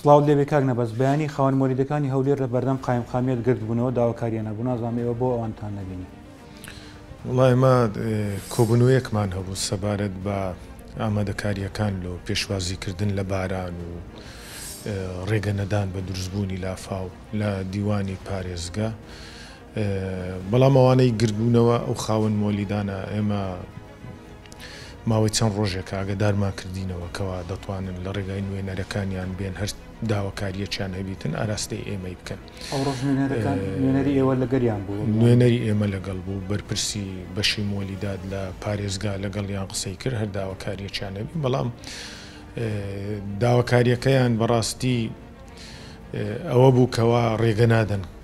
سڵاوت لێبێ کاک نەبەز بەیانی خاوەن مۆلیدەکانی هەولێر لە بەردەم قایمقامیەت گرد بوونەوە داواکاریان هەبوو نازانم ئێوە بۆ ئەوانتان نەبینی. وەڵا ئێمە کۆبوونەوەیەکمان هەبوو سەبارەت بە ئامادەکارییەکان لۆ پێشوازیکردن لە باران و ڕێگە نەدان بە دروستبوونی لافاو لە دیوانی پارێزگا بەڵام ئەوانەی گردبوونەوە ئەو خاوەن مۆلیدانە ئێمە ماوەی چەند ڕۆژێکە ئاگەدارمان کردینەوە کەوا دەتوانن لە ڕێگای نوێنەرەکانیان بێن هەر داواکاریەکیان هەبیتن ئاراستەی ئێمەی بکەن نوێنەری ئێمە لەگەڵ بوو بەرپرسی بەشی مۆلیداد لە پارێزگا لەگەڵیان قسەی کرد هەر داواکاریەکیان هەبی بەڵام داواکاریەکەیان بەڕاستی ئەوە بوو کەوا ڕێگە نادەن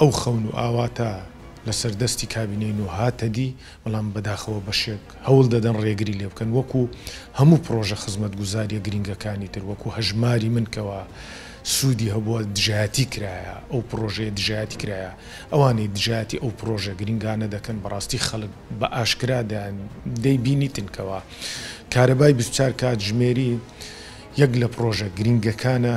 ئەو خەون و ئاواتە لەسەر دەستی کابینەی نۆ هاتە دی، بەڵام بەداخەوە بەشێک هەوڵ دەدەن ڕێگری لێ بکەن، وەکو هەموو پڕۆژە خزمەتگوزارییە گرنگەکانی تر، وەکو هەژماری من کەوا سوودی هەبووە دژایەتی کرایە، ئەو پڕۆژەیە دژایەتی کرایە، ئەوانەی دژایەتی ئەو پڕۆژە گرنگانە دەکەن بەڕاستی خەڵک بە ئاشکرا دەیان دەیبینیتن کەوا کارەبای بیست و چوار کاتژمێری یەک لە پڕۆژە گرنگەکانە،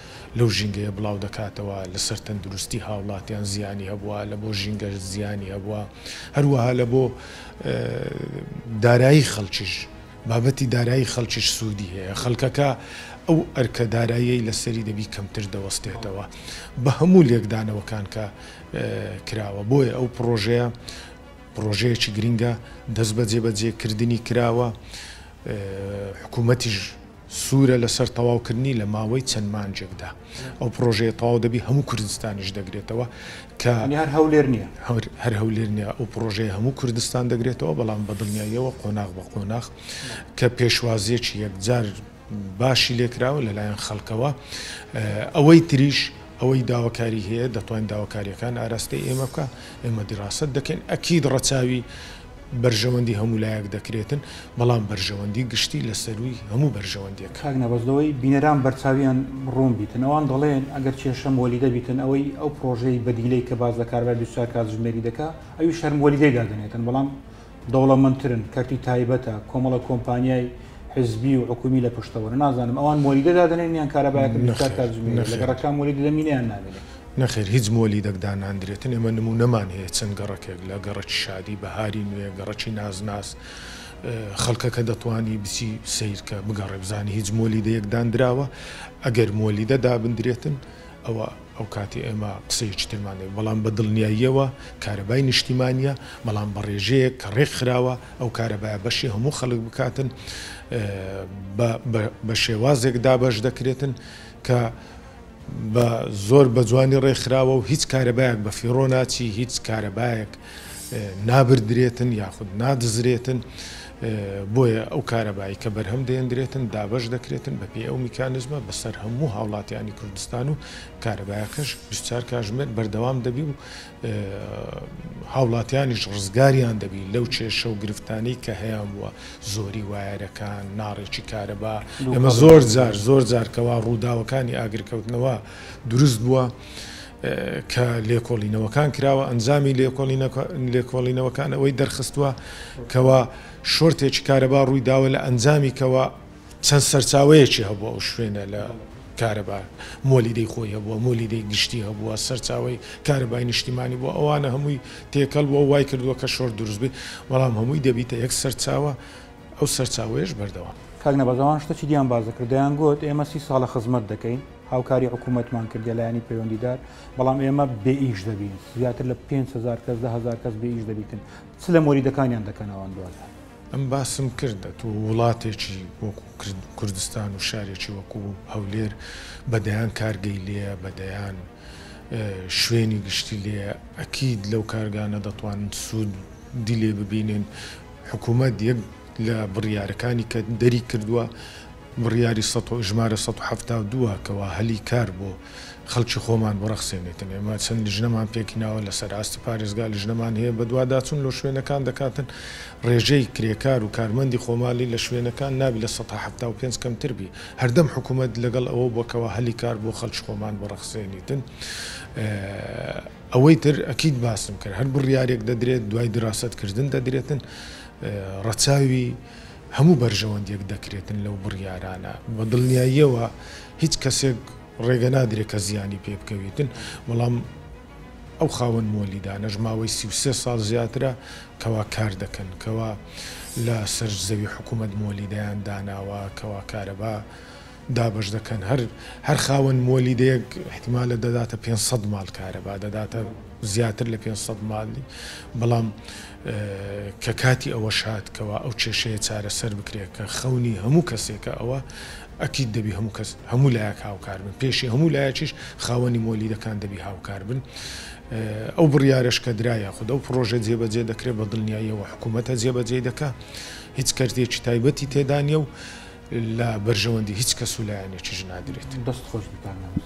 لەو ژینگەیە بڵاودەکاتەوە، لەسەر تەندروستی هاوڵاتیان زیانی هەبووە، لەبۆ ژینگەش زیانی هەبووە، هەروەها لەبۆ دارایی خەڵکیش، بابەتی دارایی خەڵکیش سوودی هەیە، خەڵکەکە ئەو ئەرکە داراییەی لەسەری دەبی کەمتر دەوەستێتەوە بە هەموو لێکدانەوەکان کە کراوە، بۆیە ئەو پڕۆژەیە پڕۆژەیەکی گرنگە، دەست بە جێبەجێکردنی کراوە، حکوومەتیش. سورە لەسەر تەواو کردنی لە ماوەی چەند مانجێکدا ئەو پرۆژەیە تەواو دەبی هەموو کوردستانیش دەگرێتەوە کە یانی هەر هەولێر نیە هەر هەولێر نیە ئەو پرۆژەیە هەموو کوردستان دەگرێتەوە بەڵام بە دڵنیاییەوە قۆناغ بە قۆناغ کە پێشوازیەکی یەکجار باشی لێکراوە لەلایەن خەڵکەوە ئەوەی تریش ئەوەی داواکاری هەیە دەتوانین داواکاریەکان ئاراستەی ئێمە بکە ئێمە دیڕاست دەکەین ئەکید ڕەچاوی بەرژەوەندی هەموو لایەک دەکرێتن، بەڵام بەرژەوەندی گشتی لە سەرووی هەموو بەرژەوەندییەک. کاک نەبەز لەوەی بینەران بەرچاویان ڕوون بیتن ئەوان دەڵێن ئەگەر کێشەم وەلیدە بیتن ئەوەی ئەو پڕۆژەی بەدیلەی کە باس لە کارەبای بیست و چوار کاتژمێری دەکا ئەویش هەر وەلیدەی دادەنێتن بەڵام دەوڵەمەندترن کەرتی تایبەتە کۆمەڵە کۆمپانیای حزبی و حکومی لە پشتەوەن نازانم ئەوان وەلیدە دادەنێن یان کارەبایەکە بیست و چوار کاتژمێری لەگەڕەکان وەلیدە دەمینێ یان نامینێ نەخێر هیچ مۆلیدەک داناندرێتن ئێمە نمونەمان هەیە چەند گەڕەکێک لە گەڕەکی شادی بەهاری نوێ گەڕەکی نازناز خەڵکەکە دەتوانی بچی سیرکە بگەڕێ بزانانی هیچ مۆلیدەیەک دانراوە ئەگەر مۆلیدە دابدرێتن ئەوە ئەو کاتی ئێمە قسەیەکی ترمانێ بەڵام بە دڵنیاییەوە کارەبای نیشتیمانە بەڵام بە ڕێژەیەک کە ڕێک خراوە ئەو کارەبای بەشی هەموو خەڵک بکاتن بە شێوازێک دابش دەکرێتن کە بە زۆر بە جوانی ڕێکخراوە و هیچ کارەبایەک بە فیڕۆ ناچی هیچ کارەبایەک نابردرێتن یاخود نادزرێتن بۆیە ئەو کارەبایی کە بەرهەم دێندرێتن دابش دەکرێتن بە پێ ئەو میکانزمە بەسەر هەموو هاوڵاتیانی کوردستان و کارەبایەکەش 24 کاژمێر بەردەوام دەبی و هاوڵاتیانیش ڕزگاریان دەبین لەو کێشە و گرفتانەی کە هەیان و زۆری وایەرەکان ناڕێکی کارەبا ئەمە زۆر جار زۆر جارکەوا ڕووداوەکانی ئاگرکەوتنەوە دروست بووە کە لێکۆڵینەوەکان کراوە ئەنجامی لێکۆڵینەوەکان ئەوەی دەرخستووە کەوا شۆرتێکی کارەبا ڕووی داوە لە ئەنجامی کەەوە چەند سەرچاوەیەکی هەبووە ئەو شوێنە لە کارەبا مۆلیدەی خۆی هەبووە مۆلیدەی گشتی هەبووە سەرچاوی کارەبای نیشتیمانی بۆ ئەوانە هەمووی تێکەڵ بۆ وای کردووە کە شۆر دروستبی بەڵام هەمووی دەبیتە یەک سەرچاوە ئەو سەرچاوەیەش بەردەوام. کاک نەبەز ئەوان شتەکی دیان باس دەکرد دەیان گۆت ئێمە سی ساڵە خزمەت دەکەین هاوکاری حکوومەتمان کردە لایەنی پەیوەندیدار بەڵام ئێمە بێ ئیش دەبین زیاتر لە 500 کەس دە هزار کەس بێ ئیش دەبیتن چ لە مۆریدەکانیان دەکەنەوەن دواتر ئەم باسم کرد ئەتوو وڵاتێکی وەکو کوردستان و شارێکی وەکو هەولێر بە دەیان کارگەی لێیە بە دەیان شوێنی گشتی لێیە ئەکید لەو کارگانە دەتوانن سوود دی لێ ببینن حکوومەت یەک لە بڕیارەکانی کە دەری کردووە بڕیاری سەد و ژمارە سەد و حەفتا و دوو ە کەوا هەلی کار بۆ خەڵکی خۆمان بڕەخسێنێتن ئێمە چەند لیژنەمان پێکناوە لەسەر ئاستی پارێزگا لیژنەمان هەیە بەدواداچون لۆ شوێنەکان دەکاتن ڕێژەی کرێکار و کارمەندی خۆمالی لە شوێنەکان نابی لە سەتا حەفتا و پێنج کەمتر بی هەردەم حکومەت لەگەڵ ئەوە بوە کەوا هەلی کار بۆ خەڵکی خۆمان بڕەخسێنیتن ئەوەی تر ئەکید باسم کرد هەر بڕیارێک دەدرێت دوای دراست کردن دەدرێتن ڕەچاوی هەموو بەرژەوەندییەک دەکرێتن لەو بڕیارانە، بە دڵنیاییەوە هیچ کەسێک ڕێگە نادرێت کە زیانی پێ بکەویتن، بەڵام ئەو خاوەن مۆلیدانەش ماوەی سی و سێ ساڵ زیاترە کەوا کار دەکەن، کەوا لە سەر زەوی حکوومەت مۆلیدەیان داناوە، کەوا کارەبا. دابەش دەکەن هەر هەر خاوەن مۆلیدەیەک احتیمالە دەداتە پێنج سەد مال کارەبا دەداتە زیاتر لە پێنج سەد مالی بەڵام کە کاتی ئەوەش هات کەوا ئەو کێشەیە چارەسەر بکرێت کە خەونی هەموو کەسێکە ئەوە ئەکید دەبی هەموو کەس هەموو لایەک هاوکار بن پێشی هەموو لایەکیش خاوەنی مۆلیدەکان دەبی هاوکار بن ئەو بڕیارش کە درایە خود ئەو پرۆژە جێبەجێ دەکرێت بە دڵنیاییەوە حکوومەتە جێبەجێ دەکە هیچ کەرتێکی تایبەتی تێدانە و لە بەرژەوەندی هیچ کەس و لایەنێکیش نادرێت. دەست خۆش بی کاک نەوروز.